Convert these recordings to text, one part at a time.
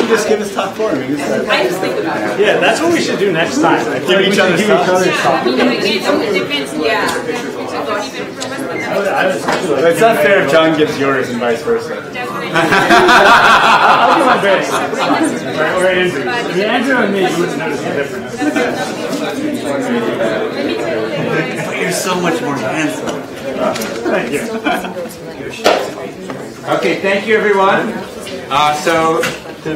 Why don't you just give us top four? I mean, I just think about it. yeah, that's what we should do next time. I like we each should other give stuff. each other stuff. Yeah. It's not fair if John gives yours and vice versa. I'll do my best. Or, or Andrew. Andrew and me, you wouldn't notice the difference. You're so much more handsome. Thank you. Okay, thank you everyone. Uh, so the,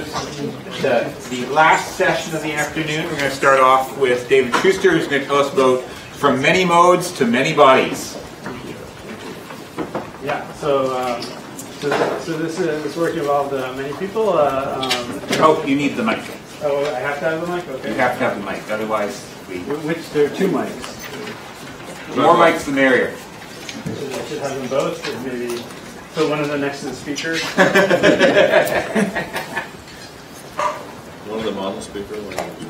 the, the last session of the afternoon, we're going to start off with David Schuster, who's going to tell us about from many modes to many bodies. Yeah, so, um, so, so this, uh, this work involved uh, many people. Uh, um, Oh, you need the mic. oh, I have to have a mic? Okay. You have to have the mic, otherwise we, Which, there are two mics. more mics the merrier. Should, I should have them both, maybe put one of them next to the speaker. One of them on the speaker, one of.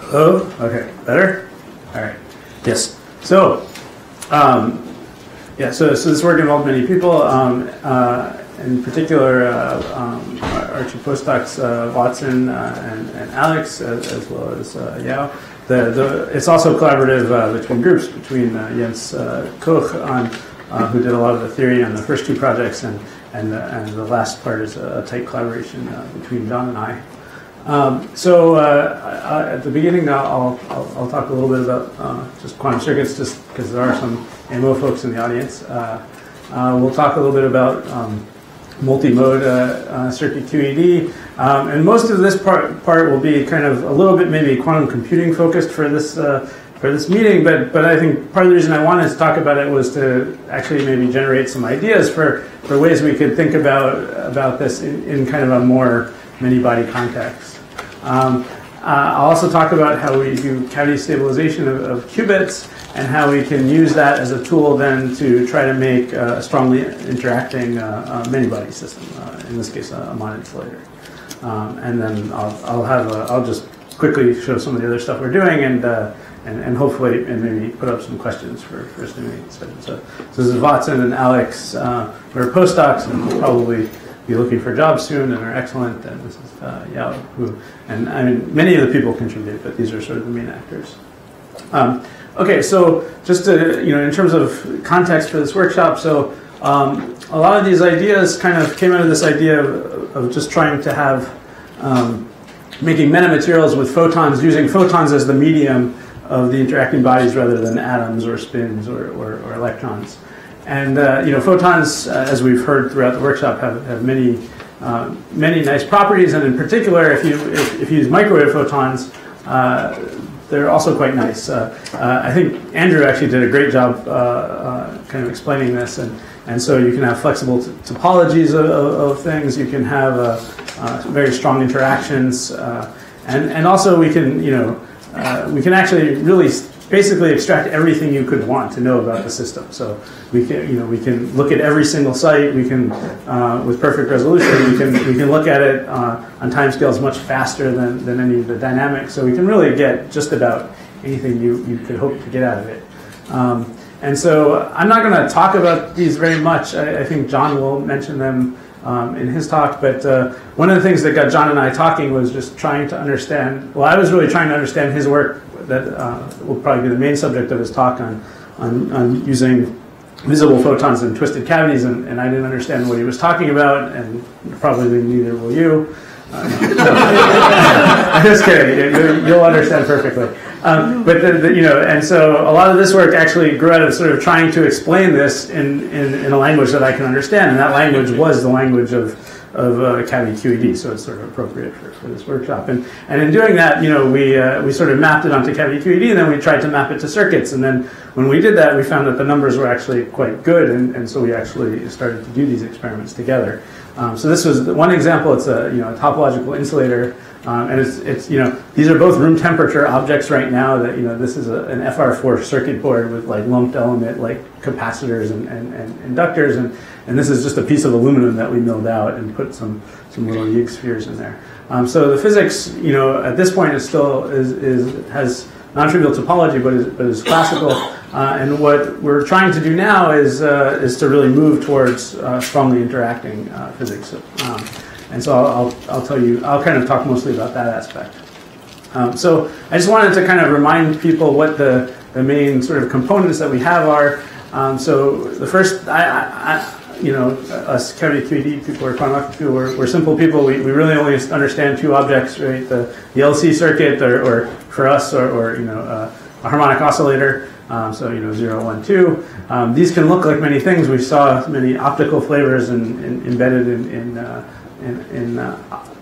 Hello? Okay, better? All right. Yes. So, um, yeah, so, so this work involved many people. Um, uh, in particular, uh, um, our two postdocs, uh, Vatsan uh, and, and Alex, as, as well as Yao. The, the, it's also collaborative between groups, between Jens Koch, on, who did a lot of the theory on the first two projects, and, and, the, and the last part is a tight collaboration between Don and I. Um, so uh, at the beginning, I'll, I'll, I'll talk a little bit about uh, just quantum circuits, just because there are some AMO folks in the audience. Uh, we'll talk a little bit about um, multi-mode uh, uh, circuit QED, um, and most of this part part will be kind of a little bit maybe quantum computing focused for this. Uh, for this meeting, but but I think part of the reason I wanted to talk about it was to actually maybe generate some ideas for, for ways we could think about about this in, in kind of a more many body context. Um, uh, I'll also talk about how we do cavity stabilization of, of qubits and how we can use that as a tool then to try to make uh, a strongly interacting uh, uh, many body system, in this case, a, insulator. Um, and then I'll, I'll have a, I'll just quickly show some of the other stuff we're doing and uh, and, and hopefully and maybe put up some questions for for stimulating discussion. So, so this is Vatsan and Alex, uh, who are postdocs and will probably be looking for jobs soon and are excellent. And this is uh, Yao, who and I mean many of the people contribute, but these are sort of the main actors. Um, okay, so just to, you know, in terms of context for this workshop, so um, a lot of these ideas kind of came out of this idea of, of just trying to have um, making metamaterials with photons, using photons as the medium of the interacting bodies rather than atoms or spins or, or, or electrons. And uh, you know, photons, uh, as we've heard throughout the workshop, have, have many uh, many nice properties, and in particular, if you if, if you use microwave photons, uh, they're also quite nice. Uh, uh, I think Andrew actually did a great job uh, uh, kind of explaining this, and, and so you can have flexible topologies of, of, things. You can have uh, uh, very strong interactions, and and also we can you know we can actually really basically extract everything you could want to know about the system. So we can you know we can look at every single site. We can uh, with perfect resolution. We can we can look at it uh, on timescales much faster than, than any of the dynamics. So we can really get just about anything you, you could hope to get out of it. Um, and so I'm not going to talk about these very much. I, I think John will mention them um, in his talk. But uh, one of the things that got John and I talking was just trying to understand. Well, I was really trying to understand his work. That uh, will probably be the main subject of his talk on on, on using visible photons in twisted cavities, and, and, I didn't understand what he was talking about, and probably neither will you. Uh, I'm just kidding. You, will understand perfectly. Um, but the, the, you know, and so a lot of this work actually grew out of sort of trying to explain this in, in, in a language that I can understand, and that language was the language of of uh, cavity QED, so it's sort of appropriate for, for this workshop. And, and in doing that, you know, we, uh, we sort of mapped it onto cavity QED, and then we tried to map it to circuits. And then when we did that, we found that the numbers were actually quite good, and, and so we actually started to do these experiments together. Um, so this was one example. It's a you know a topological insulator, um, and it's it's you know these are both room temperature objects right now. That you know this is a, an FR4 circuit board with like lumped element like capacitors and, and, and inductors, and and this is just a piece of aluminum that we milled out and put some some little YIG spheres in there. Um, so the physics you know at this point is still is, is has non-trivial topology, but is, but is classical. Uh, and what we're trying to do now is, uh, is to really move towards uh, strongly interacting uh, physics. Um, and so I'll, I'll, tell you, I'll kind of talk mostly about that aspect. Um, so I just wanted to kind of remind people what the, the main sort of components that we have are. Um, so the first, I, I, you know, us cavity QED people or quantum people, we're, we're, simple people. We, we really only understand two objects, right? The, the LC circuit, or, or for us, or, or you know, uh, a harmonic oscillator. Um, so you know, 0, 1, 2. Um, these can look like many things. We saw many optical flavors in, embedded in, in, uh, in, in uh,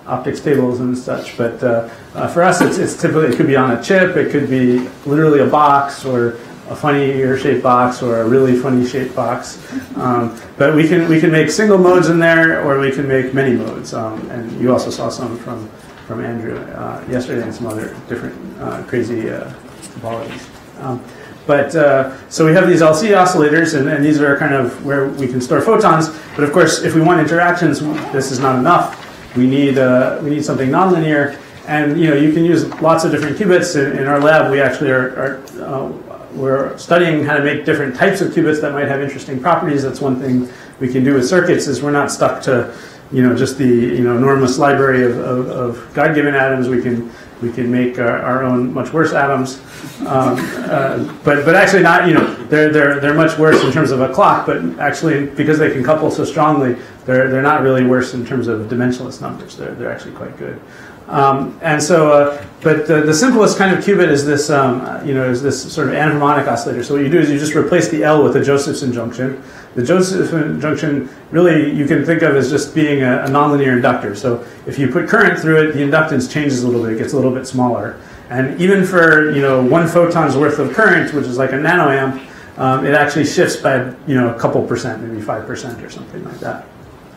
optics tables and such. But uh, uh, for us, it's, it's typically it could be on a chip. It could be literally a box or a funny ear-shaped box or a really funny shaped box. Um, but we can we can make single modes in there, or we can make many modes. Um, and you also saw some from from Andrew uh, yesterday and some other different uh, crazy uh. Um, but uh, so we have these LC oscillators, and, and, these are kind of where we can store photons. But of course, if we want interactions, this is not enough. We need uh, we need something nonlinear, and you know you can use lots of different qubits. In, in our lab, we actually are, are uh, we're studying how to make different types of qubits that might have interesting properties. That's one thing we can do with circuits is we're not stuck to you know just the you know enormous library of, of, of God-given atoms. We can we can make our, our own much worse atoms, um, uh, but but actually not. You know, they're they're they're much worse in terms of a clock, but actually because they can couple so strongly, they're they're not really worse in terms of dimensionless numbers. They're they're actually quite good. Um, and so, uh, but the, the, simplest kind of qubit is this, um, you know, is this sort of anharmonic oscillator. So what you do is you just replace the L with a Josephson junction. The Josephson junction really you can think of as just being a, a nonlinear inductor. So if you put current through it, the inductance changes a little bit, it gets a little bit smaller. And even for you know one photon's worth of current, which is like a nanoamp, um, it actually shifts by you know a couple percent, maybe five percent or something like that.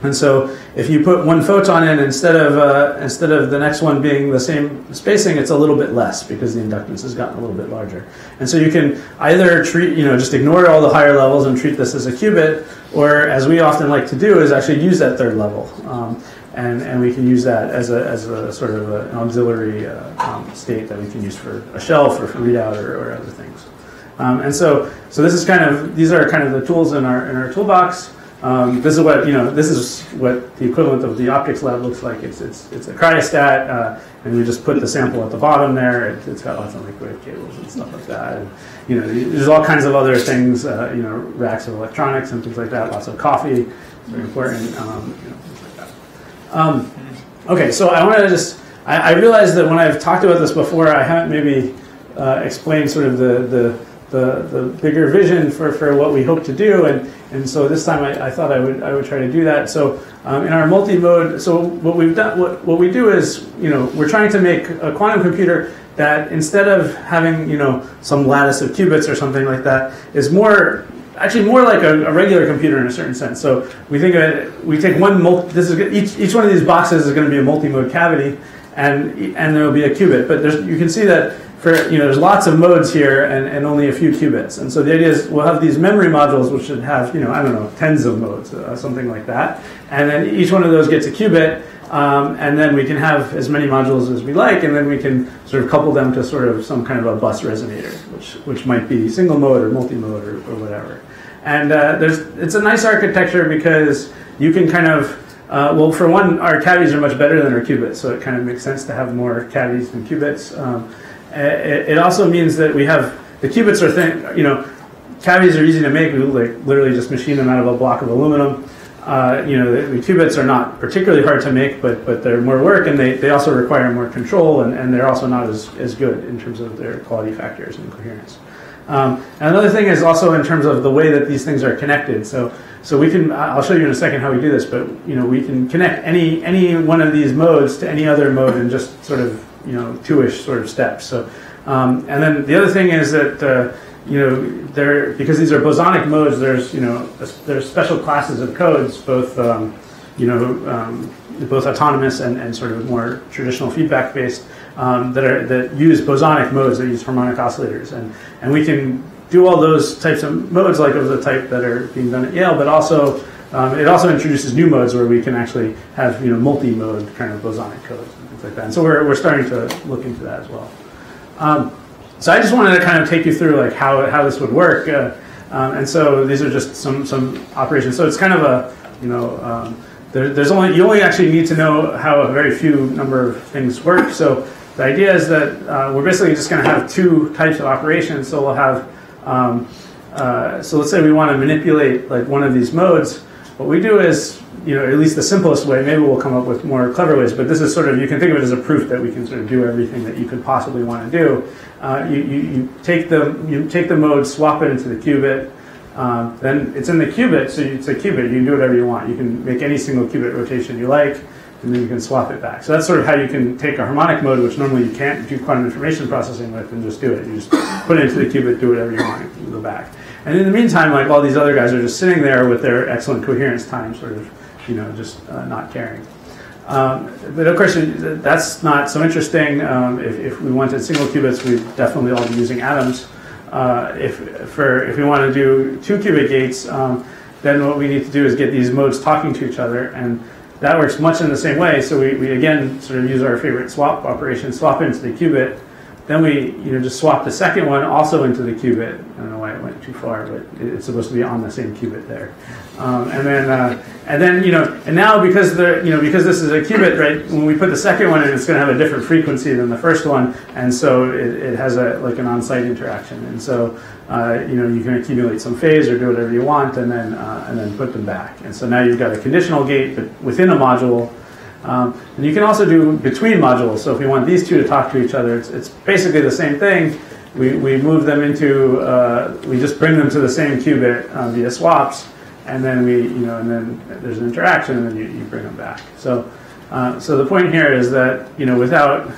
And so if you put one photon in instead of uh, instead of the next one being the same spacing, it's a little bit less because the inductance has gotten a little bit larger. And so you can either treat, you know, just ignore all the higher levels and treat this as a qubit, or as we often like to do, is actually use that third level. Um, and, and we can use that as a, as a sort of an auxiliary uh, um, state that we can use for a shelf or for readout or, or other things. Um, and so, so this is kind of, these are kind of the tools in our, in our toolbox. Um, this is what you know. This is what the equivalent of the optics lab looks like. It's it's it's a cryostat, uh, and we just put the sample at the bottom there. It, has got lots of microwave cables and stuff like that. And, you know, there's all kinds of other things. Uh, you know, racks of electronics and things like that. Lots of coffee, very important. Um, you know, like that. Um, okay, so I want to just. I, I realize that when I've talked about this before, I haven't maybe uh, explained sort of the the the, the bigger vision for, for what we hope to do. And, and so this time I, I thought I would, I would try to do that. So um, in our multi-mode, so what we've done, what, what we do is, you know, we're trying to make a quantum computer that instead of having, you know, some lattice of qubits or something like that, is more actually more like a, a, regular computer in a certain sense. So we think of it, we take one multi, this is each, each one of these boxes is going to be a multi-mode cavity, and and there will be a qubit. But there's, you can see that for, you know, there's lots of modes here and, and only a few qubits. And so the idea is we'll have these memory modules which should have, you know, I don't know, tens of modes, uh, something like that. And then each one of those gets a qubit. Um, and then we can have as many modules as we like, and then we can sort of couple them to sort of some kind of a bus resonator, which, which might be single mode or multi mode or, or whatever. And uh, there's, it's a nice architecture because you can kind of, uh, well, for one, our cavities are much better than our qubits, so it kind of makes sense to have more cavities than qubits. Um, it, it also means that we have the qubits are thin, you know, cavities are easy to make. We literally just machine them out of a block of aluminum. Uh, you know, the, the, qubits are not particularly hard to make, but but they're more work, and they, they also require more control, and, and they're also not as, as good in terms of their quality factors and coherence. Um, and another thing is also in terms of the way that these things are connected. So, so we can, I'll show you in a second how we do this, but you know, we can connect any, any one of these modes to any other mode and just sort of, you know, two-ish sort of steps. So, um, and then the other thing is that, uh, you know, there, because these are bosonic modes, there's, you know, there's special classes of codes, both, um, you know, um, both autonomous and, and sort of more traditional feedback based um, that are that use bosonic modes that use harmonic oscillators and and we can do all those types of modes like of the type that are being done at Yale but also um, it also introduces new modes where we can actually have you know multi-mode kind of bosonic codes things like that and so we're, we're starting to look into that as well um, so I just wanted to kind of take you through like how, how this would work uh, um, and so these are just some some operations so it's kind of a you know um, there, there's only you only actually need to know how a very few number of things work. So the idea is that uh, we're basically just going to have two types of operations. So we'll have um, uh, so let's say we want to manipulate like one of these modes. What we do is you know at least the simplest way. Maybe we'll come up with more clever ways, but this is sort of you can think of it as a proof that we can sort of do everything that you could possibly want to do. Uh, you, you, you take the you take the mode, swap it into the qubit. Um, then it's in the qubit, so it's a qubit. You can do whatever you want. You can make any single qubit rotation you like, and then you can swap it back. So that's sort of how you can take a harmonic mode, which normally you can't do quantum information processing with, and just do it. You just put it into the qubit, do whatever you want, and go back. And in the meantime, like all these other guys are just sitting there with their excellent coherence time, sort of, you know, just uh, not caring. Um, but of course, that's not so interesting. Um, if, if, we wanted single qubits, we'd definitely all be using atoms uh, if for if we want to do two qubit gates, um, then what we need to do is get these modes talking to each other, and that works much in the same way. So we, we again sort of use our favorite swap operation, swap into the qubit. Then we you know just swap the second one also into the qubit. I don't know why it went too far, but it's supposed to be on the same qubit there. Um, and then uh, and then you know and now because the you know because this is a qubit, right? When we put the second one in, it's going to have a different frequency than the first one, and so it, it has a like an on-site interaction. And so uh, you know you can accumulate some phase or do whatever you want, and then uh, and then put them back. And so now you've got a conditional gate, but within a module. Um, and you can also do between modules. So if we want these two to talk to each other, it's, it's basically the same thing. We, we move them into, uh, we just bring them to the same qubit uh, via swaps and then we, you know, and then there's an interaction, and then you, you bring them back. So, uh, so the point here is that you know, without,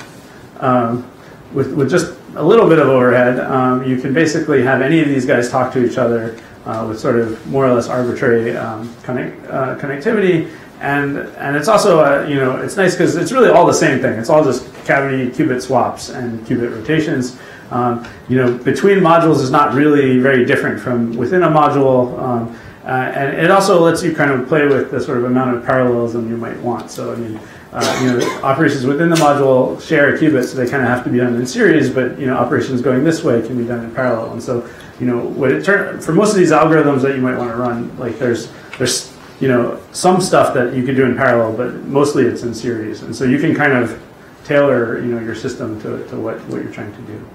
um, with with just a little bit of overhead, um, you can basically have any of these guys talk to each other uh, with sort of more or less arbitrary um, connect, uh, connectivity. And, and it's also, uh, you know, it's nice because it's really all the same thing. It's all just cavity qubit swaps and qubit rotations. Um, you know, between modules is not really very different from within a module. Um, uh, and it also lets you kind of play with the sort of amount of parallelism you might want. So, I mean, uh, you know, operations within the module share a qubit, so they kind of have to be done in series, but, you know, operations going this way can be done in parallel. And so, you know, what it turn, for most of these algorithms that you might want to run, like there's, there's, you know, some stuff that you could do in parallel, but mostly it's in series. And so you can kind of tailor, you know, your system to, to what, what you're trying to do.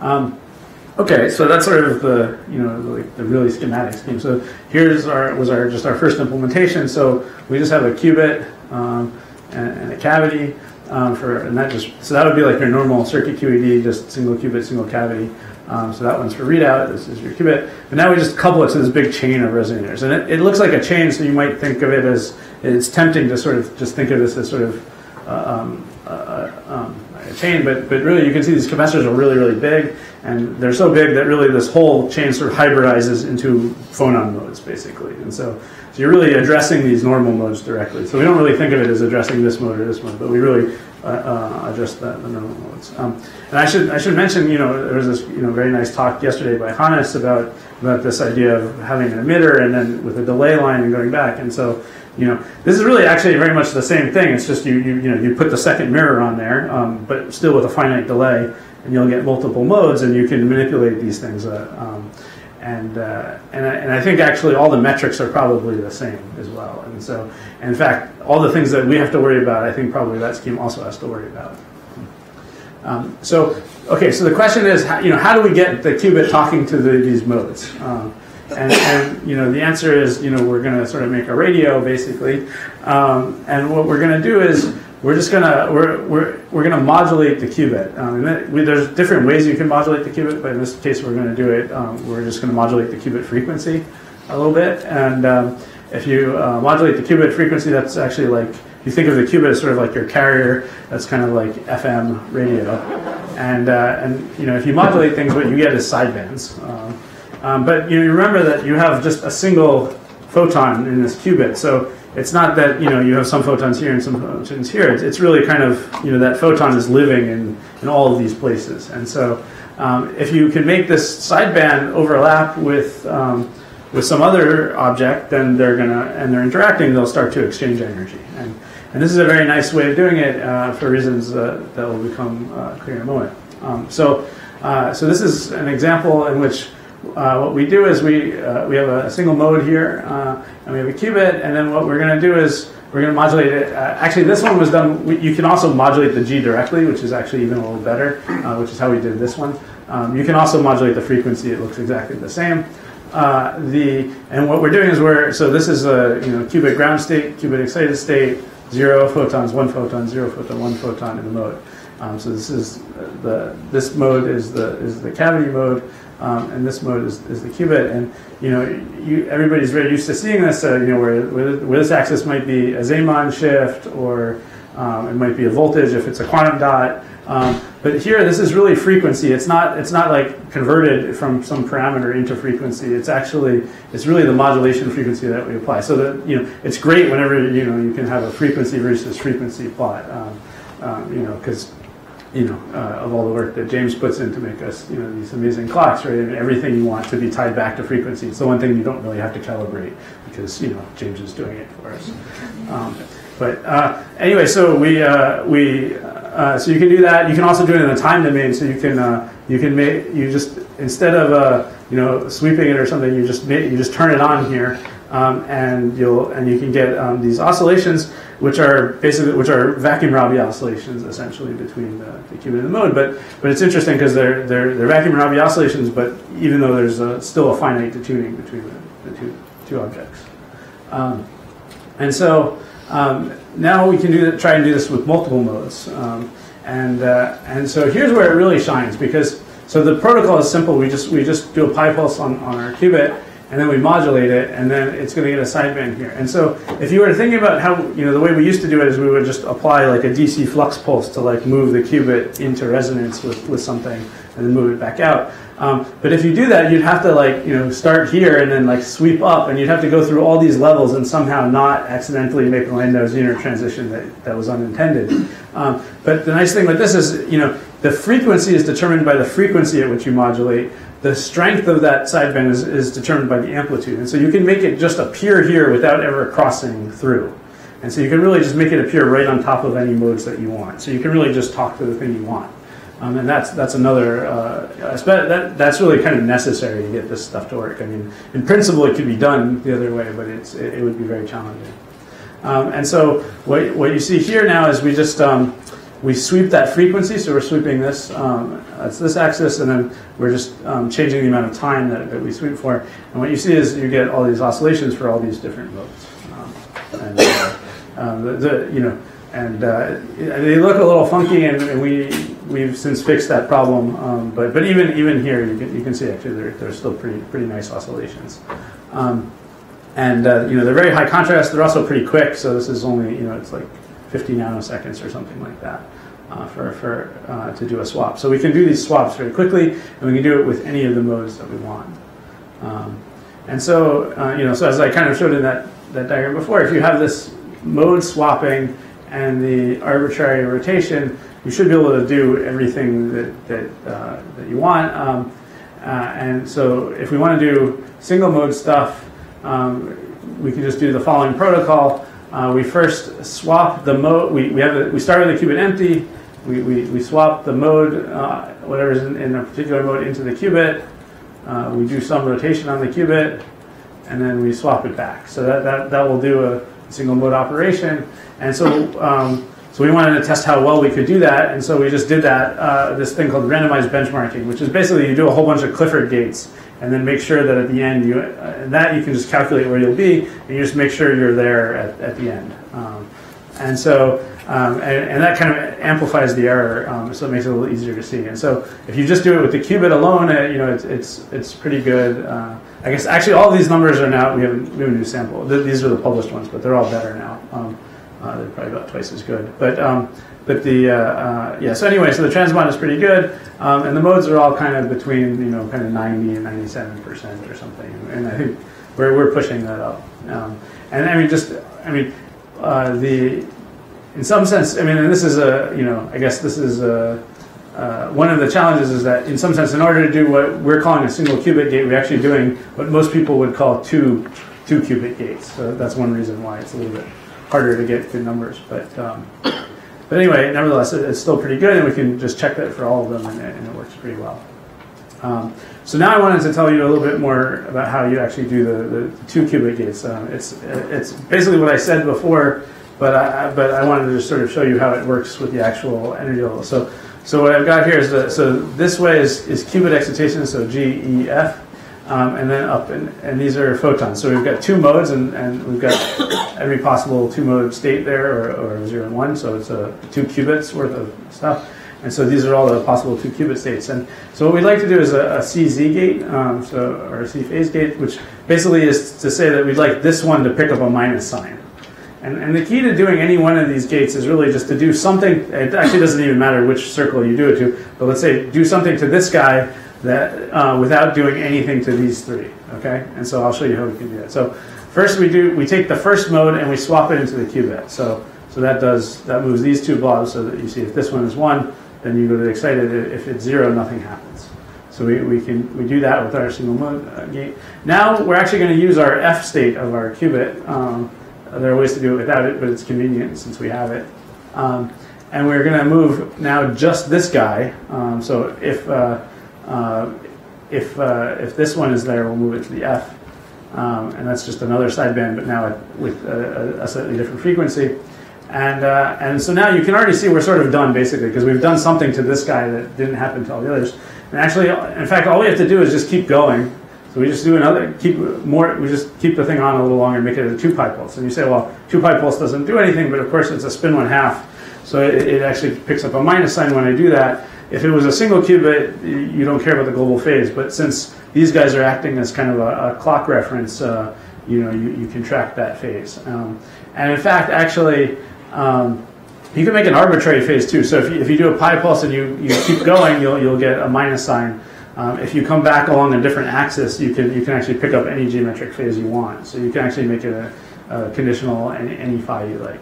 Um, Okay, so that's sort of the you know like the really schematic scheme. So here's our was our just our first implementation. So we just have a qubit um, and, and, a cavity um, for and that just so that would be like your normal circuit QED, just single qubit, single cavity. Um, so that one's for readout. This is your qubit. But now we just couple it to this big chain of resonators, and it, it looks like a chain. So you might think of it as it's tempting to sort of just think of this as sort of uh, um, uh, uh um, a chain, but but really you can see these capacitors are really really big and they're so big that really this whole chain sort of hybridizes into phonon modes, basically. And so, so you're really addressing these normal modes directly. So we don't really think of it as addressing this mode or this mode, but we really uh, uh, address the, the, normal modes. Um, and I should I should mention, you know, there was this you know very nice talk yesterday by Hannes about about this idea of having an emitter and then with a delay line and going back. And so you know, this is really actually very much the same thing. It's just you, you, you know, you put the second mirror on there, um, but still with a finite delay, and you'll get multiple modes, and you can manipulate these things. Uh, um, and uh, and, I, and I think actually all the metrics are probably the same as well. And so, in fact, all the things that we have to worry about, I think probably that scheme also has to worry about. Um, so, okay, so the question is, how, you know, how do we get the qubit talking to the, these modes? Um, and, and, you know, the answer is, you know, we're going to sort of make a radio basically, um, and what we're going to do is we're just going to we're, we're, we're to modulate the qubit. Um, that, we, there's different ways you can modulate the qubit, but in this case, we're going to do it. Um, we're just going to modulate the qubit frequency a little bit, and um, if you uh, modulate the qubit frequency, that's actually like you think of the qubit as sort of like your carrier. That's kind of like FM radio, and uh, and you know if you modulate things, what you get is sidebands. Um, um, but you remember that you have just a single photon in this qubit, so it's not that you know you have some photons here and some photons here. It's, it's really kind of you know that photon is living in in all of these places, and so um, if you can make this sideband overlap with um, with some other object, then they're gonna and they're interacting, they'll start to exchange energy. And and this is a very nice way of doing it uh, for reasons uh, that will become uh, clear in a moment. Um, so uh, so this is an example in which uh, what we do is we, uh, we have a single mode here, uh, and we have a qubit, and then what we're going to do is we're going to modulate it. Uh, actually, this one was done, we, you can also modulate the G directly, which is actually even a little better, uh, which is how we did this one. Um, you can also modulate the frequency, it looks exactly the same. Uh, the, and what we're doing is we're, so this is a you know, qubit ground state, qubit excited state, zero photons, one photon, zero photon, one photon in the mode. Um, so this is the, this mode is the, is the cavity mode. Um, and this mode is, is the qubit. And you know, you, everybody's very used to seeing this. Uh, you know, where, where, this axis might be a Zeeman shift, or um, it might be a voltage if it's a quantum dot. Um, but here, this is really frequency. It's not. It's not like converted from some parameter into frequency. It's actually. It's really the modulation frequency that we apply. So that you know, it's great whenever you know you can have a frequency versus frequency plot. Um, um, you know, because you know, uh, of all the work that James puts in to make us, you know, these amazing clocks, right? And everything you want to be tied back to frequency. It's the one thing you don't really have to calibrate because, you know, James is doing it for us. Um, but uh, anyway, so we, uh, we, uh, so you can do that. You can also do it in a time domain. So you can, uh, you can make, you just, instead of, uh, you know, sweeping it or something, you just, make, you just turn it on here. Um, and you'll, and you can get um, these oscillations which are basically which are vacuum Rabi oscillations essentially between the, the qubit and the mode. But but it's interesting because they're, they're they're vacuum Rabi oscillations, but even though there's a, still a finite detuning between the, the two two objects. Um, and so um, now we can do that, try and do this with multiple modes. Um, and uh, and so here's where it really shines because so the protocol is simple. We just we just do a pi pulse on, on our qubit and then we modulate it, and then it's going to get a sideband here. And so, if you were thinking about how, you know, the way we used to do it is we would just apply like a DC flux pulse to like move the qubit into resonance with, with something, and then move it back out. Um, but if you do that, you'd have to like, you know, start here and then like sweep up, and you'd have to go through all these levels and somehow not accidentally make a Landau-Zener transition that, that was unintended. Um, but the nice thing with this is, you know, the frequency is determined by the frequency at which you modulate the strength of that sideband is, is determined by the amplitude. And so you can make it just appear here without ever crossing through. And so you can really just make it appear right on top of any modes that you want. So you can really just talk to the thing you want. Um, and that's that's another uh, that, that's really kind of necessary to get this stuff to work. I mean, in principle, it could be done the other way, but it's it, it would be very challenging. Um, and so what what you see here now is we just um, we sweep that frequency, so we're sweeping this, um, that's this axis, and then we're just um, changing the amount of time that, that, we sweep for. And what you see is you get all these oscillations for all these different modes. Um, and, uh, um, the, the, you know, and uh, they look a little funky, and, and, we we've since fixed that problem. Um, but but even even here, you can you can see actually they're, they're still pretty pretty nice oscillations. Um, and uh, you know they're very high contrast. They're also pretty quick. So this is only you know it's like 50 nanoseconds or something like that uh, for, for uh, to do a swap. So we can do these swaps very quickly, and we can do it with any of the modes that we want. Um, and so, uh, you know, so as I kind of showed in that, that diagram before, if you have this mode swapping and the arbitrary rotation, you should be able to do everything that, that, uh, that you want. Um, uh, and so if we want to do single mode stuff, um, we can just do the following protocol. Uh, we first swap the mode. We, we have we start with the qubit empty. We, we, we swap the mode, uh, whatever's in, in a particular mode, into the qubit. Uh, we do some rotation on the qubit, and then we swap it back. So that, that, that will do a single mode operation. And so, um, so we wanted to test how well we could do that, and so we just did that, uh, this thing called randomized benchmarking, which is basically you do a whole bunch of Clifford gates, and then make sure that at the end, you, uh, that you can just calculate where you'll be, and you just make sure you're there at, at the end. Um, and so, um, and, and that kind of amplifies the error, um, so it makes it a little easier to see. And so, if you just do it with the qubit alone, uh, you know, it's, it's, it's pretty good. Uh, I guess actually all these numbers are now, we have, we have a new sample. Th- These are the published ones, but they're all better now. Uh, they're probably about twice as good. But um, but the uh, uh, yeah. So anyway, so the transmon is pretty good, um, and the modes are all kind of between you know kind of 90 and 97 percent or something. And I think we're we're pushing that up. Um, and I mean just I mean uh, the in some sense I mean and this is a you know I guess this is a uh, one of the challenges is that, in some sense, in order to do what we're calling a single qubit gate, we're actually doing what most people would call two two qubit gates. So that's one reason why it's a little bit harder to get good numbers. But um, but anyway, nevertheless, it- it's still pretty good, and we can just check that for all of them, and it, and it works pretty well. Um, so now I wanted to tell you a little bit more about how you actually do the, the two qubit gates. Um, it's it's basically what I said before, but I, I- but I wanted to just sort of show you how it works with the actual energy level. So so what I've got here is the, so this way is, is qubit excitation, so G E F, um, and then up, and, and these are photons. So we've got two modes, and, and we've got every possible two mode state there, or, or zero and one. So it's a two qubits worth of stuff. And so these are all the possible two qubit states. And so what we'd like to do is a, a CZ gate, um, so or a C phase gate, which basically is to say that we'd like this one to pick up a minus sign. And, and the key to doing any one of these gates is really just to do something. It actually doesn't even matter which circle you do it to, but let's say do something to this guy that uh, without doing anything to these three. Okay, and so I'll show you how we can do that. So first we do we take the first mode and we swap it into the qubit. So so that does that moves these two blobs so that you see if this one is one, then you go to the excited. If it's zero, nothing happens. So we, we can we do that with our single mode uh, gate. Now we're actually going to use our F state of our qubit. Um, there are ways to do it without it, but it's convenient since we have it. Um, and we're going to move now just this guy. Um, so if uh, uh, if uh, if this one is there, we'll move it to the F, um, and that's just another sideband, but now with a, a slightly different frequency. And uh, and so now you can already see we're sort of done basically because we've done something to this guy that didn't happen to all the others. And actually, in fact, all we have to do is just keep going. So we just do another, keep more, we just keep the thing on a little longer and make it a two pi pulse. And you say, well, two pi pulse doesn't do anything, but of course it's a spin one half. So it, it actually picks up a minus sign when I do that. If it was a single qubit, you don't care about the global phase. But since these guys are acting as kind of a, a clock reference, uh, you know, you, you can track that phase. Um, and in fact, actually, um, you can make an arbitrary phase too. So if you, if you do a pi pulse and you, you keep going, you'll, you'll get a minus sign. Um, if you come back along a different axis, you can you can actually pick up any geometric phase you want. So you can actually make it a, a conditional any, any phi you like.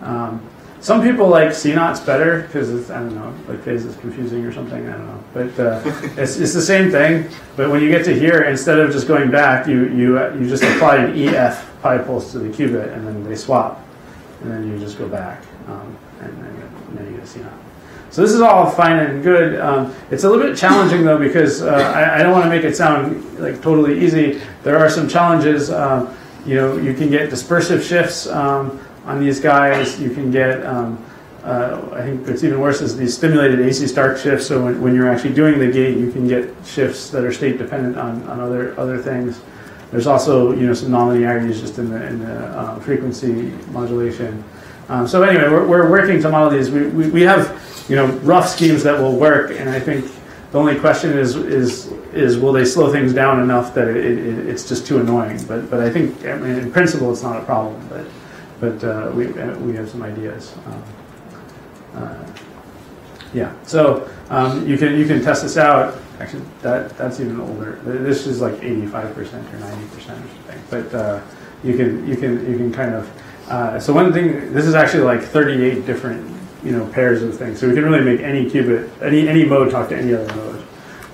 Um, some people like CNOTs better because it's I don't know like phase is confusing or something I don't know. But uh, it's, it's the same thing. But when you get to here, instead of just going back, you you uh, you just apply an EF pi pulse to the qubit, and then they swap, and then you just go back, um, and then you, then you get a CNOT. So this is all fine and good. Um, it's a little bit challenging though because uh, I, I don't want to make it sound like totally easy. There are some challenges. Um, you know, you can get dispersive shifts um, on these guys. You can get, um, uh, I think what's even worse is these stimulated AC Stark shifts. So when, when you're actually doing the gate, you can get shifts that are state dependent on, on other other things. There's also you know some nonlinearities just in the in the uh, frequency modulation. Um, so anyway, we're, we're working to model these. We, we, we have you know rough schemes that will work, and I think the only question is is is will they slow things down enough that it, it, it's just too annoying? But but I think I mean, in principle it's not a problem. But but uh, we uh, we have some ideas. Um, uh, yeah, so um, you can you can test this out. Actually, that that's even older. This is like 85 percent or 90 percent or something. But uh, you can you can you can kind of. Uh, so one thing, this is actually like 38 different you know pairs of things. So we can really make any qubit, any any mode talk to any other mode.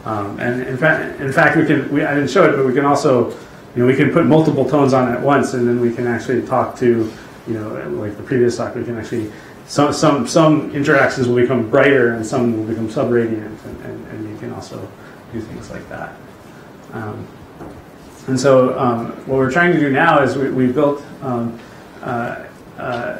Um, and in fact, in fact, we can. We, I didn't show it, but we can also you know, we can put multiple tones on at once, and then we can actually talk to, you know, like the previous talk, we can actually, some, some, some interactions will become brighter and some will become subradiant, and, and, and you can also do things like that. Um, and so um, what we're trying to do now is we, we built, um, uh, uh,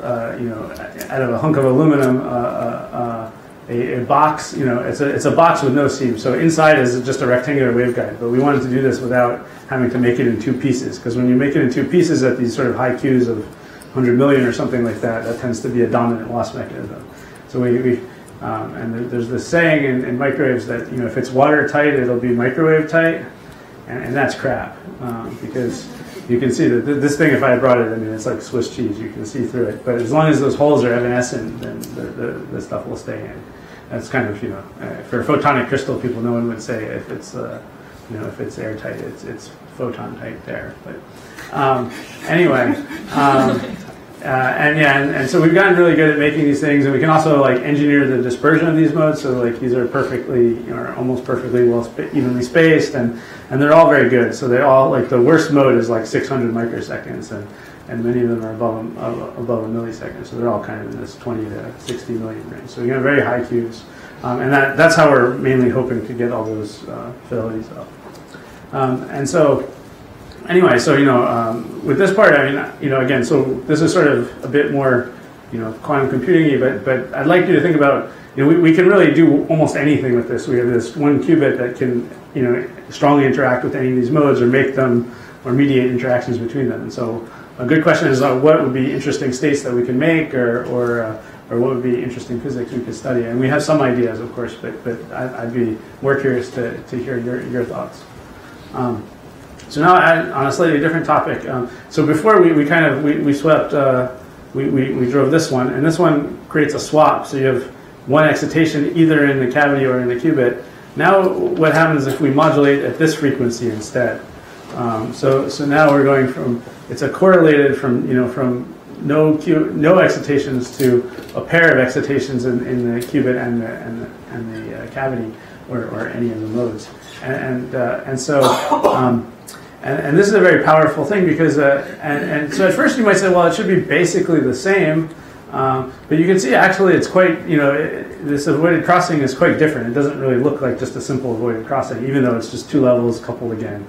uh, you know, out of a hunk of aluminum, uh, uh, uh, a, a box, you know, it's a, it's a box with no seams. So inside is just a rectangular waveguide, but we wanted to do this without having to make it in two pieces. Because when you make it in two pieces at these sort of high Qs of 100 million or something like that, that tends to be a dominant loss mechanism. So we, we um, and there's this saying in, in microwaves that, you know, if it's watertight, it'll be microwave tight, and, and that's crap. Um, because you can see that th- this thing, if I brought it, I mean, it's like Swiss cheese, you can see through it. But as long as those holes are evanescent, then the, the, the stuff will stay in. That's kind of, you know, uh, for photonic crystal, people, no one would say if it's, uh, you know, if it's airtight, it's, it's photon tight there. But um, anyway, um, uh, and yeah, and, and so we've gotten really good at making these things, and we can also like engineer the dispersion of these modes. So like these are perfectly, you know, almost perfectly well spa- evenly spaced, and and they're all very good. So they all like the worst mode is like 600 microseconds, and and many of them are above a, above a millisecond. So they're all kind of in this 20 to 60 million range. So you have very high Qs, um, and that that's how we're mainly hoping to get all those uh, fidelities up. Um, and so anyway, so you know, um, with this part, I mean, you know, again, so this is sort of a bit more, you know, quantum computing but but I'd like you to think about, you know, we, we can really do almost anything with this. We have this one qubit that can, you know, strongly interact with any of these modes or make them or mediate interactions between them. And so a good question is uh, what would be interesting states that we can make or or uh, or what would be interesting physics we could study? And we have some ideas, of course, but but I'd, I'd be more curious to, to hear your, your thoughts. Um, so now I- on a slightly different topic. Um, so before we, we kind of we, we swept uh, we, we, we drove this one, and this one creates a swap. So you have one excitation either in the cavity or in the qubit. Now what happens if we modulate at this frequency instead? Um, so so now we're going from it's a correlated from you know from no no excitations to a pair of excitations in, in the qubit and the and the, and the uh, cavity or, or any of the modes. And and, uh, and so um, and, and this is a very powerful thing because uh, and, and so at first you might say, well, it should be basically the same. Um, but you can see actually it's quite, you know, it, this avoided crossing is quite different. It doesn't really look like just a simple avoided crossing, even though it's just two levels coupled again.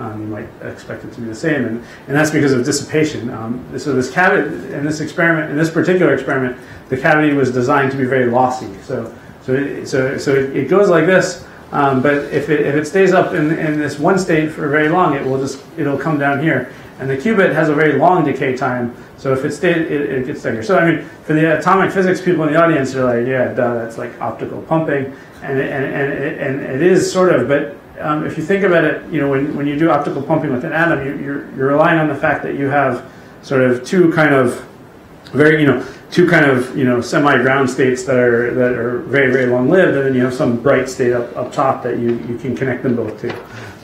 Um, you might expect it to be the same, and, and that's because of dissipation. Um, so this cavity, in this experiment, in this particular experiment, the cavity was designed to be very lossy. So so it, so so it, it goes like this, um, but if it, if it stays up in, in this one state for very long, it will just it'll come down here. And the qubit has a very long decay time, so if it stays, it, it gets here. So I mean, for the atomic physics people in the audience, they're like, yeah, duh, that's like optical pumping, and and and and it is sort of, but um, if you think about it, you know, when, when you do optical pumping with an atom, you, you're, you're relying on the fact that you have sort of two kind of very, you know, two kind of, you know, semi-ground states that are that are very, very long-lived, and then you have some bright state up, up top that you, you can connect them both to.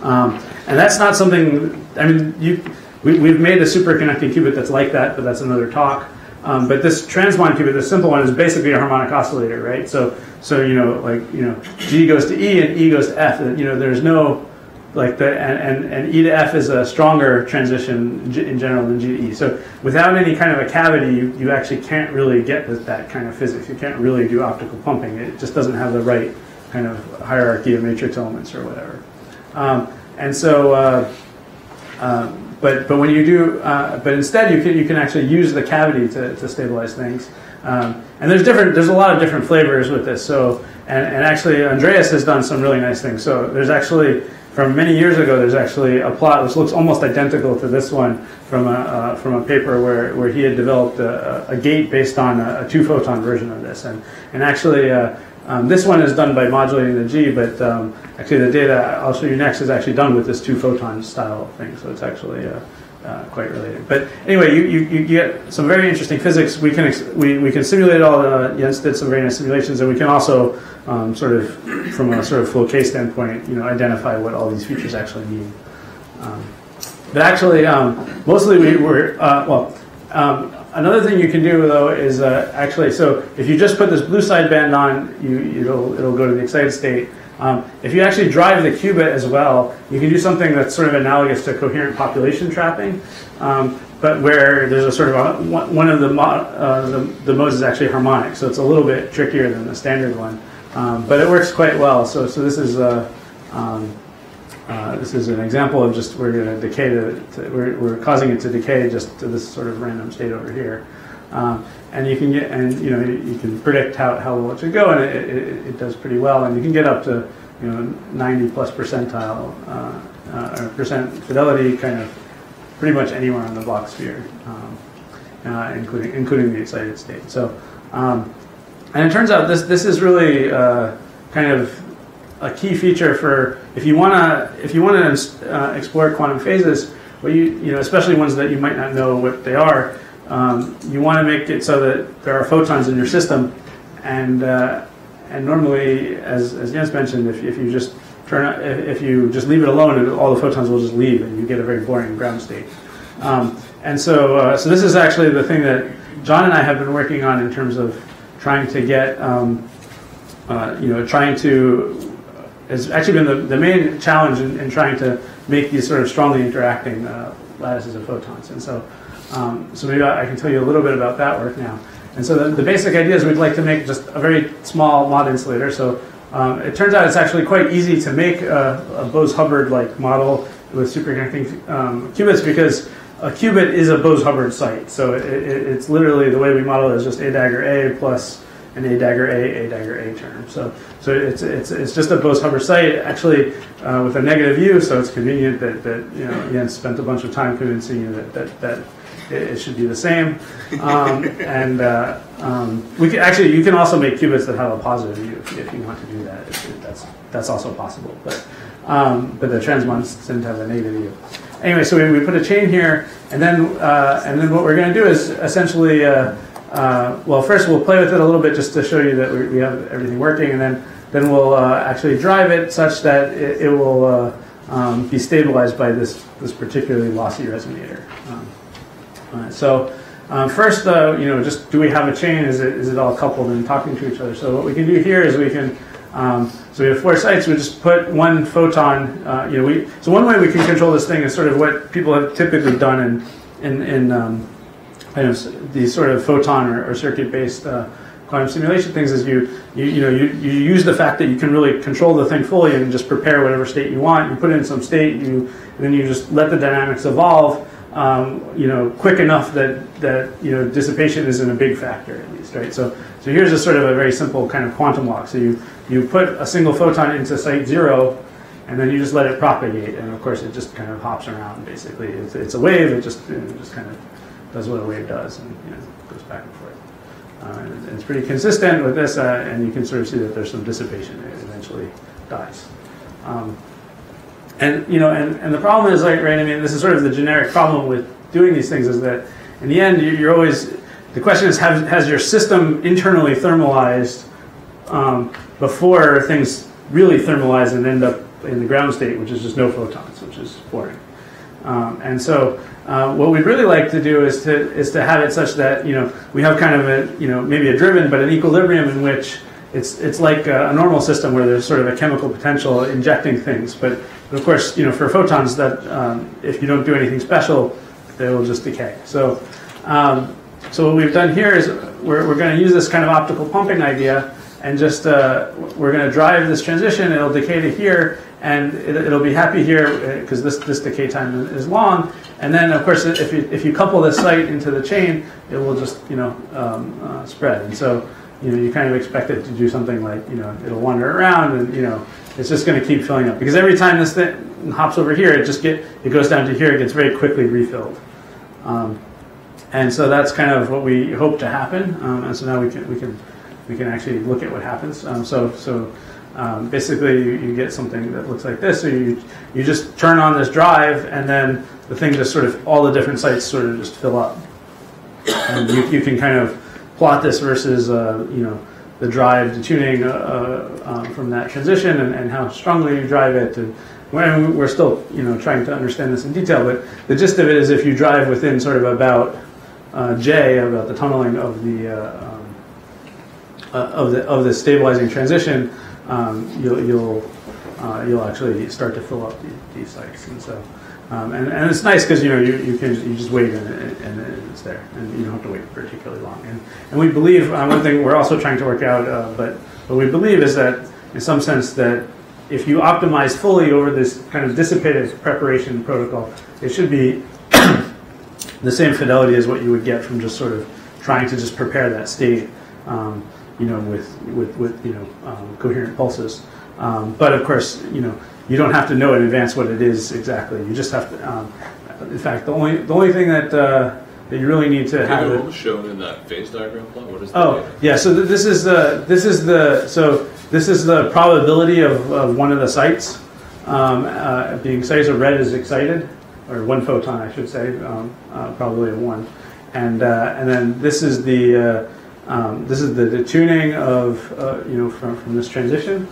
Um, and that's not something, I mean, you, we, we've made a superconducting qubit that's like that, but that's another talk. Um, but this transmon qubit, this simple one, is basically a harmonic oscillator, right? So, so you know, like you know, G goes to E and E goes to F. You know, there's no like the and, and, and E to F is a stronger transition in general than G to E. So without any kind of a cavity, you, you actually can't really get that, that kind of physics. You can't really do optical pumping. It just doesn't have the right kind of hierarchy of matrix elements or whatever. Um, and so. Uh, um, but but when you do, uh, but instead you can you can actually use the cavity to, to stabilize things. Um, and there's different there's a lot of different flavors with this. So and, and actually Andreas has done some really nice things. So there's actually from many years ago there's actually a plot which looks almost identical to this one from a uh, from a paper where, where he had developed a, a gate based on a, a two photon version of this. And and actually. Uh, um, this one is done by modulating the G, but um, actually the data I'll show you next is actually done with this two photon style thing, so it's actually uh, uh, quite related. But anyway, you, you, you get some very interesting physics. We can we, we can simulate all. the Jens did some very nice simulations, and we can also um, sort of from a sort of Floquet standpoint, you know, identify what all these features actually mean. Um, but actually, um, mostly we were uh, well. Another thing you can do though is uh, actually so if you just put this blue sideband on, you it'll it'll go to the excited state. Um, if you actually drive the qubit as well, you can do something that's sort of analogous to coherent population trapping, um, but where there's a sort of a, one one of the, mo- uh, the the modes is actually harmonic, so it's a little bit trickier than the standard one, um, but it works quite well. So so this is uh, um, uh, this is an example of just we're going to decay to, to we're, we're causing it to decay just to this sort of random state over here. Um, and you can get and you know you, can predict how, how low it should go and it, it, it does pretty well and you can get up to you know 90 plus percentile uh, uh, percent fidelity kind of pretty much anywhere on the Bloch sphere um, uh, including including the excited state so um, and it turns out this this is really uh, kind of a key feature for if you want to if you want to uh, explore quantum phases, well, you you know especially ones that you might not know what they are. Um, you want to make it so that there are photons in your system, and uh, and normally, as as Jens mentioned, if, if you just turn if, you just leave it alone, all the photons will just leave, and you get a very boring ground state. Um, and so uh, so this is actually the thing that John and I have been working on in terms of trying to get um, uh, you know trying to has actually been the, the main challenge in, in trying to make these sort of strongly interacting uh, lattices of photons. And so, um, so maybe I, I can tell you a little bit about that work now. And so the, the basic idea is we'd like to make just a very small Mott insulator. So um, it turns out it's actually quite easy to make a, a Bose-Hubbard-like model with superconducting um, qubits because a qubit is a Bose-Hubbard site. So it, it, it's literally the way we model it is just A dagger A plus an A dagger A, A dagger A term. So, so it's, it's, it's just a Bose-Hubbard site, actually uh, with a negative U, so it's convenient that, that you know, Jens spent a bunch of time convincing you that, that, that it, it should be the same. Um, and uh, um, we can, actually, you can also make qubits that have a positive U if, if you want to do that. If, if that's, that's also possible. But, um, but the transmons tend to have a negative U. Anyway, so we, we put a chain here, and then, uh, and then what we're going to do is essentially uh, uh, well, first we'll play with it a little bit just to show you that we, have everything working, and then then we'll uh, actually drive it such that it, it will uh, um, be stabilized by this this particularly lossy resonator. Um, uh, so um, first, uh, you know, just do we have a chain? Is it is it all coupled and talking to each other? So what we can do here is we can. Um, so we have four sites. We just put one photon. You know, we so one way we can control this thing is sort of what people have typically done in in, in um, kind of these sort of photon or, or circuit-based uh, quantum simulation things is you, you, you know, you, you use the fact that you can really control the thing fully and just prepare whatever state you want. You put it in some state, you, and then you just let the dynamics evolve, um, you know, quick enough that, that, you know, dissipation isn't a big factor at least, right? So, so here's a sort of a very simple kind of quantum walk. So you, you put a single photon into site zero, and then you just let it propagate, and of course it just kind of hops around basically. It's, it's a wave, it just, know, just kind of does what a wave does and you know, goes back and forth. Uh, and it's pretty consistent with this, uh, and you can sort of see that there's some dissipation. It eventually dies. Um, and you know, and, and the problem is like right. I mean, this is sort of the generic problem with doing these things is that in the end you're always the question is have, has your system internally thermalized um, before things really thermalize and end up in the ground state, which is just no photons, which is boring. Um, and so uh, what we'd really like to do is to is to have it such that you know we have kind of a you know maybe a driven but an equilibrium in which it's it's like a, a normal system where there's sort of a chemical potential injecting things, but, but of course you know for photons that um, if you don't do anything special, they will just decay. So um, so what we've done here is we're, we're going to use this kind of optical pumping idea and just uh, we're going to drive this transition. It'll decay to here, and it, will be happy here because this, this decay time is long. And then, of course, if you, if you couple this site into the chain, it will just you know um, uh, spread. And so you know you kind of expect it to do something like you know it'll wander around, and you know it's just going to keep filling up because every time this thing hops over here, it just get it goes down to here. It gets very quickly refilled. Um, and so that's kind of what we hope to happen. Um, and so now we can we can we can actually look at what happens. Um, so so um, basically you, you, get something that looks like this. So you you just turn on this drive, and then the thing just sort of all the different sites sort of just fill up. And you, you can kind of plot this versus uh, you know the drive detuning uh, uh, um, from that transition and, and, how strongly you drive it. And we're still you know trying to understand this in detail, but the gist of it is if you drive within sort of about uh, J, about the tunneling of the uh, uh, of the of the stabilizing transition, um, you'll you'll uh, you'll actually start to fill up the, these sites. And so, um, and, and it's nice because you know you, you can you just wait and, it- and it's there, and you don't have to wait particularly long. And, and we believe uh, one thing we're also trying to work out, uh, but what we believe is that in some sense that if you optimize fully over this kind of dissipative preparation protocol, it should be the same fidelity as what you would get from just sort of trying to just prepare that state, um, you know, with with, with you know um, coherent pulses. Um, but of course, you know, you don't have to know in advance what it is exactly. You just have to. Um, in fact, the only the only thing that uh, that you really need to have. What it- shown in that phase diagram plot? What is Oh, data? yeah. So th- this is the this is the so this is the probability of, of one of the sites um, uh, being excited. So red is excited, or one photon, I should say, um, uh, probably a one, and uh, and then this is the uh, um, this is the, the tuning of uh, you know from from this transition,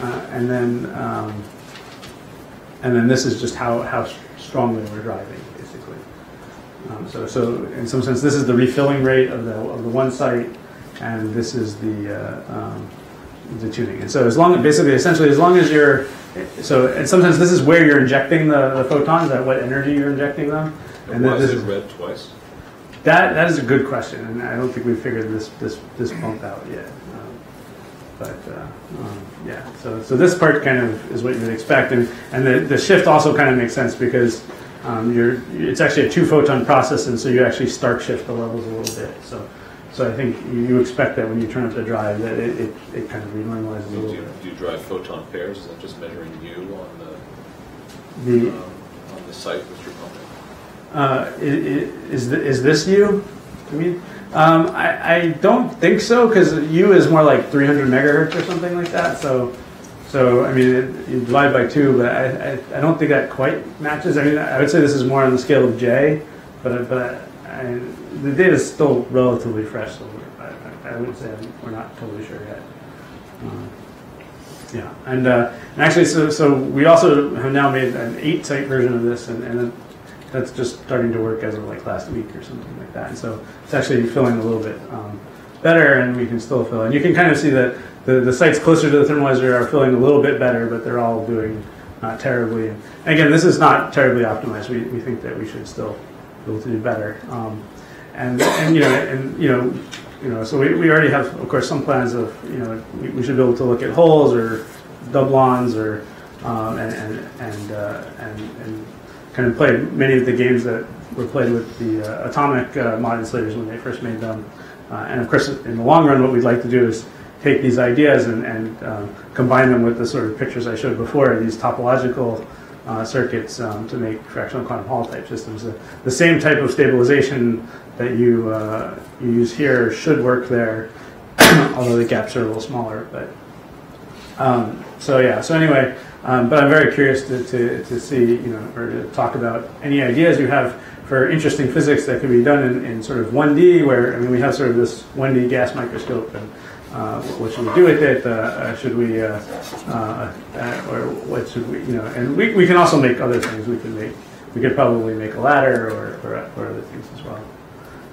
uh, and then um, and then this is just how how strongly we're driving, basically. Um, so, so in some sense, this is the refilling rate of the, of the one site, and this is the, uh, um, the tuning. And so as long, basically, essentially, as long as you're, so in some sense, this is where you're injecting the, the photons, at what energy you're injecting them. And then why this is it red twice? That, that is a good question, and I don't think we've figured this, this, this bump out yet. Um, But, uh, um, yeah, so, so this part kind of is what you would expect, and, and the, the shift also kind of makes sense because um, you're, it's actually a two photon process, and so you actually stark shift the levels a little bit. So, so I think you expect that when you turn up the drive, that it, it, it kind of renormalizes a Do little you, bit. do you drive photon pairs? Is that just measuring you on the, The, um, on the site that you're pumping? Uh, is, is this you? I mean, um, I, I don't think so, because U is more like 300 megahertz or something like that. So, so I mean, it, you divide by two, but I, I, I don't think that quite matches. I mean, I would say this is more on the scale of J, but but I, the data is still relatively fresh, so I, I, would say we're not totally sure yet. Um, yeah, and, uh, and actually, so so we also have now made an eight site version of this, and, and that's just starting to work as of like last week or something like that. And so it's actually filling a little bit um, better, and we can still fill. And you can kind of see that the, the sites closer to the thermalizer are filling a little bit better, but they're all doing not terribly. And again, this is not terribly optimized. We, we think that we should still be able to do better. Um, and, and you know, and you know, you know, so we, we already have, of course, some plans of, you know, we, we should be able to look at holes or doublons or um, and and and, uh, and and kind of played many of the games that were played with the uh, atomic uh, Mott insulators when they first made them. Uh, and of course, in the long run, what we'd like to do is take these ideas and, and um, combine them with the sort of pictures I showed before, these topological uh, circuits um, to make fractional quantum Hall type systems. The, the same type of stabilization that you, uh, you use here should work there, although the gaps are a little smaller. But um, so yeah. So anyway, um, but I'm very curious to, to, to see you know or to talk about any ideas you have for interesting physics that can be done in, in sort of 1D, where I mean we have sort of this 1D gas microscope and. Uh, what should we do with it? Uh, uh, should we, uh, uh, uh, or what should we, you know? And we, we can also make other things. We can make, we could probably make a ladder or, or, or other things as well.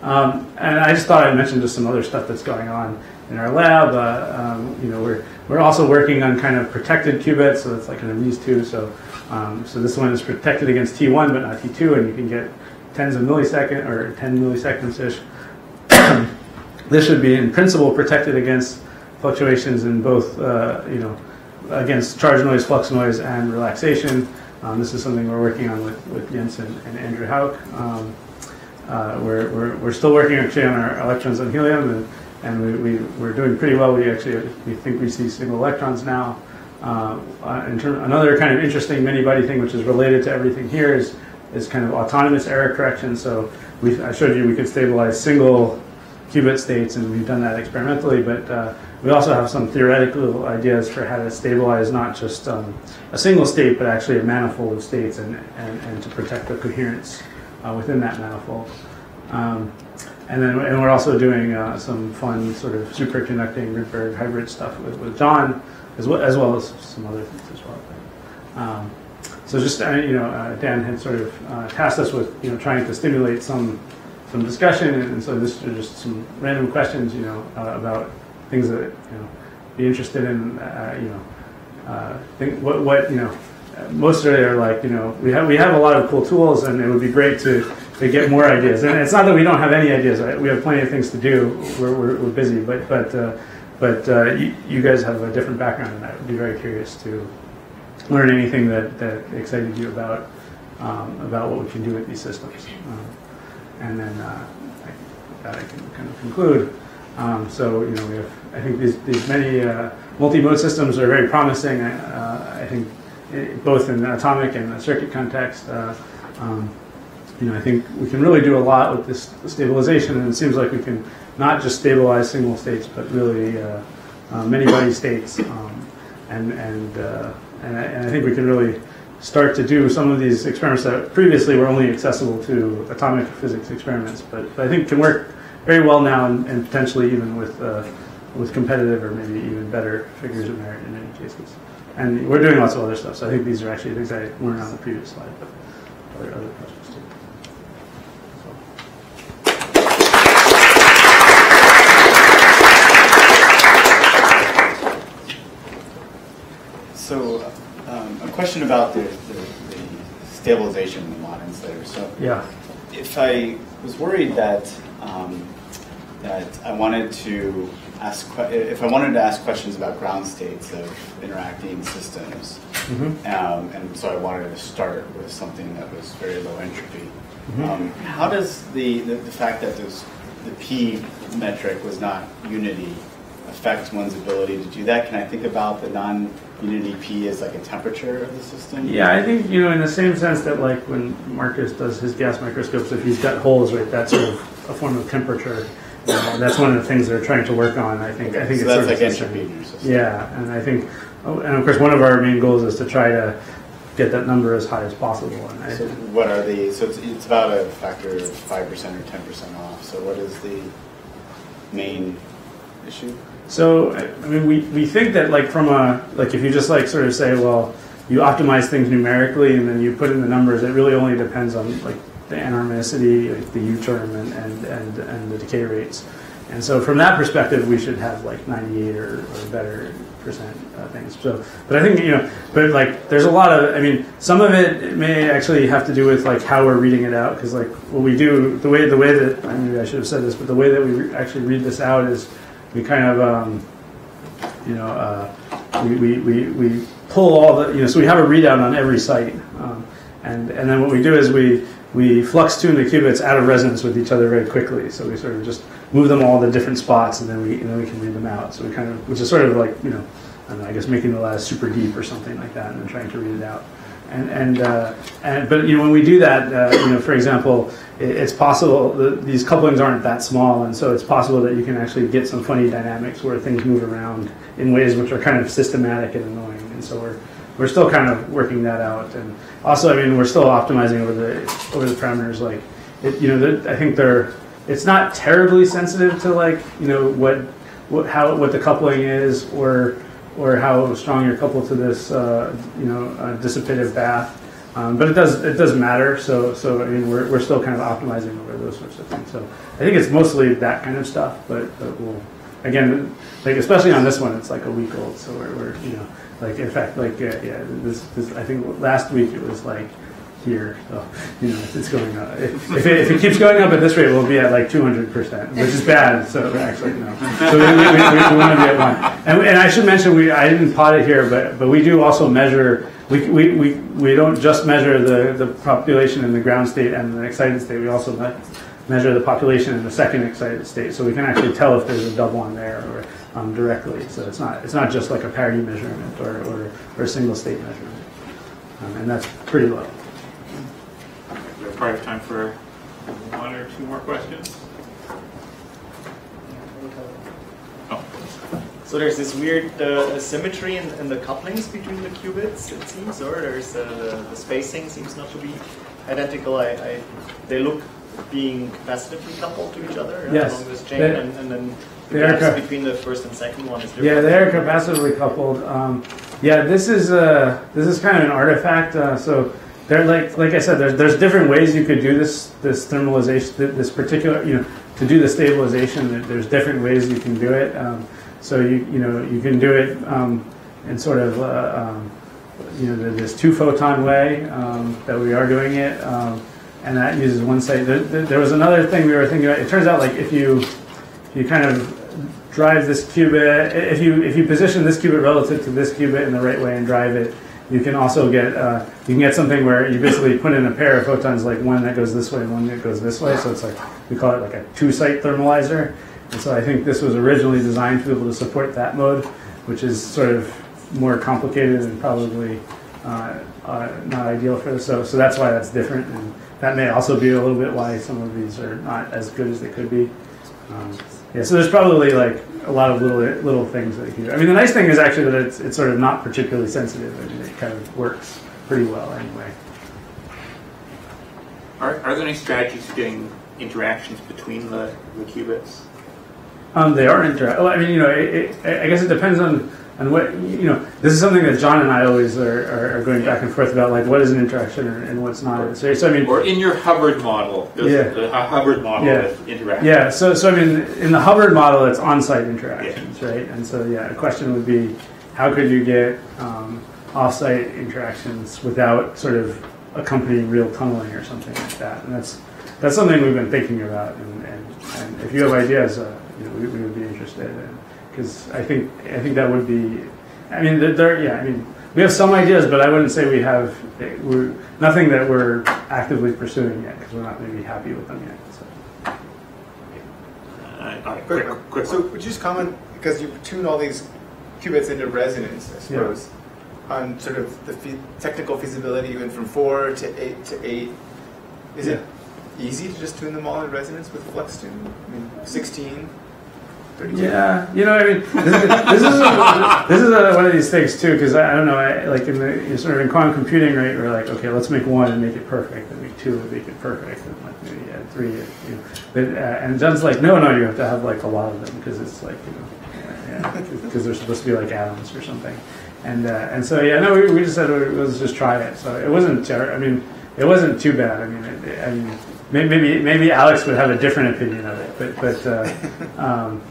Um, and I just thought I'd mention just some other stuff that's going on in our lab. Um, you know, we're we're also working on kind of protected qubits, so it's like kind of these two. So um, so this one is protected against T1, but not T2, and you can get tens of millisecond or 10 milliseconds ish. this should be in principle protected against fluctuations in both, uh, you know, against charge noise, flux noise, and relaxation. Um, this is something we're working on with, with Jens and, and Andrew Houck. Um, uh, we're, we're, we're still working actually on our electrons on helium, and, and we, we, we're doing pretty well. We actually we think we see single electrons now. Uh, uh, term, another kind of interesting many body thing, which is related to everything here, is is kind of autonomous error correction. So we, I showed you we could stabilize single qubit states, and we've done that experimentally. But uh, we also have some theoretical ideas for how to stabilize not just um, a single state, but actually a manifold of states, and, and, and to protect the coherence uh, within that manifold. Um, and then and we're also doing uh, some fun sort of superconducting Rydberg hybrid stuff with, with John, as well, as well as some other things as well. Um, so just uh, you know, uh, Dan had sort of uh, tasked us with you know trying to stimulate some some discussion, and, and so this are just some random questions, you know, uh, about things that you know be interested in, uh, you know, think what what you know. Most of it are like you know we have we have a lot of cool tools and it would be great to, to get more ideas and it's not that we don't have any ideas right? we have plenty of things to do we're, we're, we're busy but but uh, but uh, you, you guys have a different background and I would be very curious to learn anything that, that excited you about um, about what we can do with these systems. Um, and then uh, I, that I can kind of conclude. Um, so you know we have I think these, these many uh, multi-mode systems are very promising. Uh, I think eh, both in the atomic and the circuit context. Uh, um, you know, I think we can really do a lot with this stabilization, and it seems like we can not just stabilize single states, but really uh, uh, many body states, um, and and, uh, and I, and I think we can really start to do some of these experiments that previously were only accessible to atomic physics experiments, but, but I think can work very well now, and, and potentially even with uh, with competitive or maybe even better figures of merit in many cases. And we're doing lots of other stuff, so I think these are actually things I weren't on the previous slide, but other, other questions too. So. So, um, a question about the, the, the stabilization in the Mott insulator. So, Yeah. if I was worried that um, that I wanted to ask, if I wanted to ask questions about ground states of interacting systems, um, and so I wanted to start with something that was very low entropy. Um, how does the, the, the fact that those, the P metric was not unity affect one's ability to do that? Can I think about the non-unity P as like a temperature of the system? Yeah, I think you know in the same sense that like when Markus does his gas microscopes, if he's got holes, right, that's sort of a form of temperature. That's one of the things they're trying to work on. I think. I think so it's that's sort of like entropy in your system. Yeah, and I think, oh, and of course, one of our main goals is to try to get that number as high as possible. And I, So what are the, so it's, it's about a factor of five percent or ten percent off, so what is the main issue? So, I mean, we, we think that like from a, like if you just like sort of say, well, you optimize things numerically and then you put in the numbers, it really only depends on like the anharmonicity, like the U term and, and, and, and the decay rates. And so from that perspective, we should have like 98 or, or better percent uh, things. So, but I think, you know, but like there's a lot of, I mean, some of it may actually have to do with like how we're reading it out. Because like what we do, the way, the way that, I maybe I should have said this, but the way that we re- actually read this out is we kind of, um, you know, uh, we, we, we, we pull all the, you know, so we have a readout on every site. Um, and, and then what we do is we, we flux tune the qubits out of resonance with each other very quickly. So we sort of just move them all to different spots and then we, and then we can read them out. So we kind of, which is sort of like, you know, I, know, I guess making the last super deep or something like that and then trying to read it out. And, and, uh, and but you know when we do that, uh, you know, for example, it, it's possible that these couplings aren't that small, and so it's possible that you can actually get some funny dynamics where things move around in ways which are kind of systematic and annoying. And so we're we're still kind of working that out. And also, I mean, we're still optimizing over the over the parameters. Like, it, you know, I think they're it's not terribly sensitive to like you know what what how what the coupling is or or how strong you're coupled to this, uh, you know, uh, dissipative bath. Um, but it does it does matter. So so I mean we're, we're still kind of optimizing over those sorts of things. So I think it's mostly that kind of stuff. But, but we'll again like especially on this one it's like a week old. So we're, we're you know like in fact like uh, yeah this, this I think last week it was like here. So, you know, it's going up. If, if, it, if it keeps going up at this rate, we'll be at like 200%, which is bad. So actually, no. So we, we, we, we want to be at one. And, and I should mention, we I didn't pot it here, but but we do also measure. We, we, we, we don't just measure the, the population in the ground state and the excited state. We also measure the population in the second excited state, so we can actually tell if there's a doublon there or um, directly. So it's not it's not just like a parity measurement or, or, or a single state measurement, um, and that's pretty low. We have probably have time for one or two more questions. Oh, So there's this weird uh, asymmetry in, in the couplings between the qubits, it seems, or there's uh, the, the spacing seems not to be identical. I, I, they look being capacitively coupled to each other uh, Yes. along this chain, They- and, and then the they are gaps ca- between the first and second one is different. Yeah, they're capacitively coupled. Um, yeah, this is uh, this is kind of an artifact. Uh, so they're like like I said, there's there's different ways you could do this this thermalization, this particular you know to do the stabilization. There's different ways you can do it. Um, so you you know you can do it um, in sort of uh, um, you know this two photon way um, that we are doing it, um, and that uses one site. There, there there was another thing we were thinking about. It turns out like if you if you kind of drive this qubit, if you if you position this qubit relative to this qubit in the right way and drive it, you can also get uh, you can get something where you basically put in a pair of photons, like one that goes this way and one that goes this way. So it's like we call it like a two-site thermalizer. And so I think this was originally designed to be able to support that mode, which is sort of more complicated and probably uh, uh, not ideal for this. So so that's why that's different, and that may also be a little bit why some of these are not as good as they could be. Um, yeah, so there's probably like a lot of little little things that you can do. I mean, the nice thing is actually that it's, it's sort of not particularly sensitive. and it kind of works pretty well anyway. Are, are there any strategies for getting interactions between the, the qubits? Um, they are interact. Well, I mean, you know, it, it, I guess it depends on on what you know. This is something that John and I always are, are, going back and forth about, like what is an interaction and, and what's not. So, so I mean, Or in your Hubbard model, Yeah. the- a Hubbard model Yeah. with interactions. Yeah, so, so I mean, in the Hubbard model, it's on-site interactions, right? And so, yeah, a question would be, how could you get um, off-site interactions without sort of accompanying real tunneling or something like that? And that's that's something we've been thinking about, and, and, and if you have ideas, uh, you know, we, we would be interested in because I think I think that would be, I mean, there- there, yeah, I mean, we have some ideas, but I wouldn't say we have we're nothing that we're actively pursuing yet because we're not maybe happy with them yet. So. Uh, all right, Quick quick, quick So would you just comment, because you tune all these qubits into resonance, I suppose, on sort of the fe- technical feasibility, you went from four to eight to eight. Is it easy to just tune them all in resonance with flux tune? I mean, 16, 32? Yeah, you know, what I mean, this is this is, a, this is a, one of these things too, because I, I don't know, I, like in the sort of in quantum computing, right? We're like, okay, let's make one and make it perfect, and make two and make it perfect, and like maybe add three, you know. But uh, and John's like, no, no, you have to have like a lot of them because it's like you know, yeah, because they're supposed to be like atoms or something, and uh, and so yeah, no, we, we just said let's just try it. So it wasn't, ter- I mean, it wasn't too bad. I mean, it, I mean, may- maybe maybe Alex would have a different opinion of it, but but. Uh, um,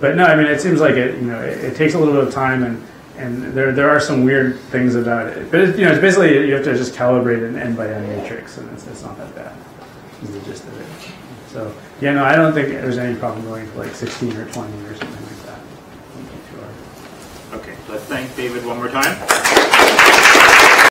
but no, I mean, it seems like it. You know, it, it takes a little bit of time, and and there there are some weird things about it. But it, you know, it's basically you have to just calibrate an n by n matrix, and it's, it's not that bad. Is the gist of it. So yeah, no, I don't think there's any problem going to like 16 or 20 or something like that. Okay, let's thank David one more time.